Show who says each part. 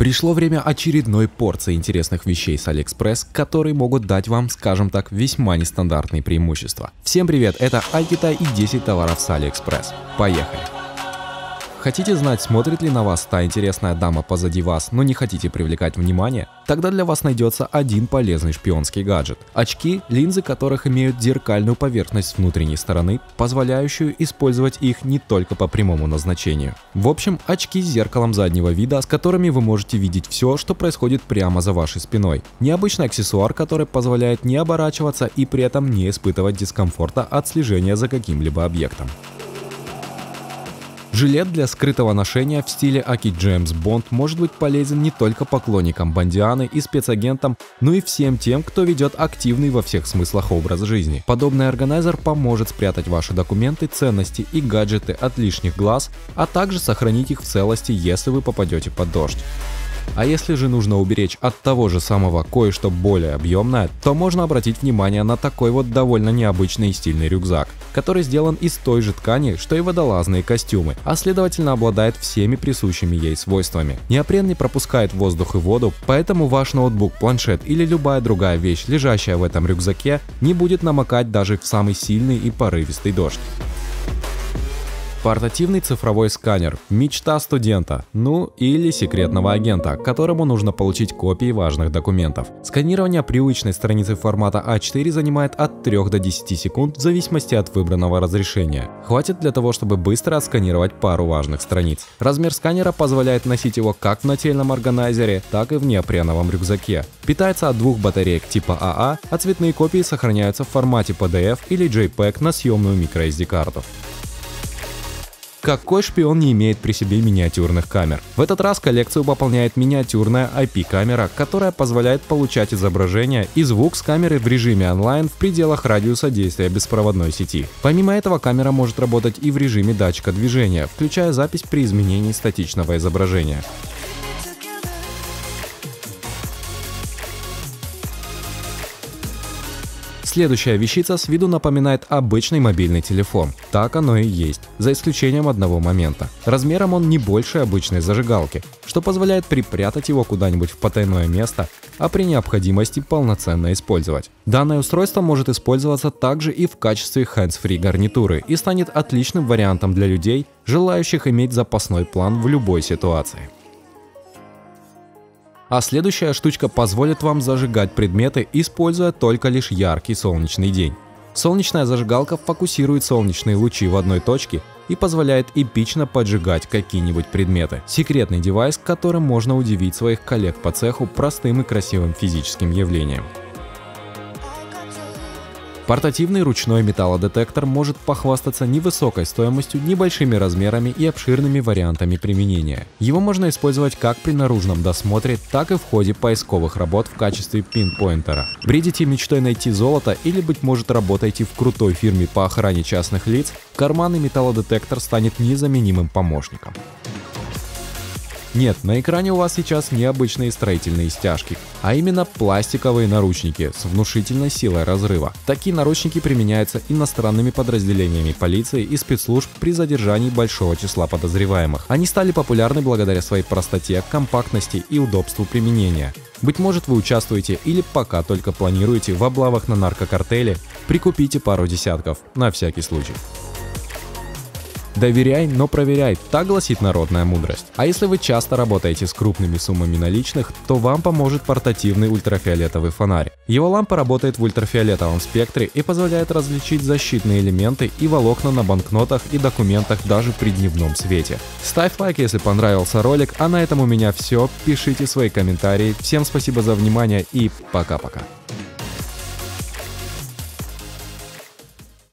Speaker 1: Пришло время очередной порции интересных вещей с AliExpress, которые могут дать вам, скажем так, весьма нестандартные преимущества. Всем привет, это Алькитай и 10 товаров с AliExpress. Поехали! Хотите знать, смотрит ли на вас та интересная дама позади вас, но не хотите привлекать внимание? Тогда для вас найдется один полезный шпионский гаджет. Очки, линзы которых имеют зеркальную поверхность внутренней стороны, позволяющую использовать их не только по прямому назначению. В общем, очки с зеркалом заднего вида, с которыми вы можете видеть все, что происходит прямо за вашей спиной. Необычный аксессуар, который позволяет не оборачиваться и при этом не испытывать дискомфорта от слежения за каким-либо объектом. Жилет для скрытого ношения в стиле Аки Джеймс Бонд может быть полезен не только поклонникам Бондианы и спецагентам, но и всем тем, кто ведет активный во всех смыслах образ жизни. Подобный органайзер поможет спрятать ваши документы, ценности и гаджеты от лишних глаз, а также сохранить их в целости, если вы попадете под дождь. А если же нужно уберечь от того же самого кое-что более объемное, то можно обратить внимание на такой вот довольно необычный и стильный рюкзак, который сделан из той же ткани, что и водолазные костюмы, а следовательно обладает всеми присущими ей свойствами. Неопрен не пропускает воздух и воду, поэтому ваш ноутбук, планшет или любая другая вещь, лежащая в этом рюкзаке, не будет намокать даже в самый сильный и порывистый дождь. Портативный цифровой сканер – мечта студента, ну или секретного агента, которому нужно получить копии важных документов. Сканирование привычной страницы формата А4 занимает от 3 до 10 секунд в зависимости от выбранного разрешения. Хватит для того, чтобы быстро отсканировать пару важных страниц. Размер сканера позволяет носить его как в нательном органайзере, так и в неопреновом рюкзаке. Питается от двух батареек типа АА, а цветные копии сохраняются в формате PDF или JPEG на съемную microSD карту. Какой шпион не имеет при себе миниатюрных камер? В этот раз коллекцию пополняет миниатюрная IP-камера, которая позволяет получать изображение и звук с камеры в режиме онлайн в пределах радиуса действия беспроводной сети. Помимо этого, камера может работать и в режиме датчика движения, включая запись при изменении статичного изображения. Следующая вещица с виду напоминает обычный мобильный телефон. Так оно и есть, за исключением одного момента. Размером он не больше обычной зажигалки, что позволяет припрятать его куда-нибудь в потайное место, а при необходимости полноценно использовать. Данное устройство может использоваться также и в качестве hands-free гарнитуры и станет отличным вариантом для людей, желающих иметь запасной план в любой ситуации. А следующая штучка позволит вам зажигать предметы, используя только лишь яркий солнечный день. Солнечная зажигалка фокусирует солнечные лучи в одной точке и позволяет эпично поджигать какие-нибудь предметы. Секретный девайс, которым можно удивить своих коллег по цеху простым и красивым физическим явлением. Портативный ручной металлодетектор может похвастаться невысокой стоимостью, небольшими размерами и обширными вариантами применения. Его можно использовать как при наружном досмотре, так и в ходе поисковых работ в качестве пинпоинтера. Бредите мечтой найти золото или, быть может, работаете в крутой фирме по охране частных лиц, карманный металлодетектор станет незаменимым помощником. Нет, на экране у вас сейчас необычные строительные стяжки, а именно пластиковые наручники с внушительной силой разрыва. Такие наручники применяются иностранными подразделениями полиции и спецслужб при задержании большого числа подозреваемых. Они стали популярны благодаря своей простоте, компактности и удобству применения. Быть может вы участвуете или пока только планируете в облавах на наркокартели, прикупите пару десятков, на всякий случай. Доверяй, но проверяй, так гласит народная мудрость. А если вы часто работаете с крупными суммами наличных, то вам поможет портативный ультрафиолетовый фонарь. Его лампа работает в ультрафиолетовом спектре и позволяет различить защитные элементы и волокна на банкнотах и документах даже при дневном свете. Ставь лайк, если понравился ролик, а на этом у меня все. Пишите свои комментарии. Всем спасибо за внимание и пока-пока.